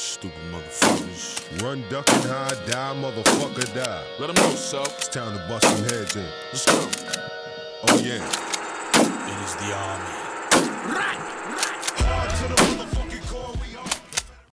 Stupid motherfuckers. Run, duck, and hide, die, motherfucker, die. Let them know, so. It's time to bust some heads in. Let's go. Oh, yeah. It is the army.